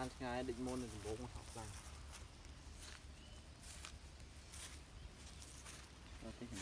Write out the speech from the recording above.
បានឆ្ងាយដូចមុនដំបូងហោះខ្លាំងเราที่เห็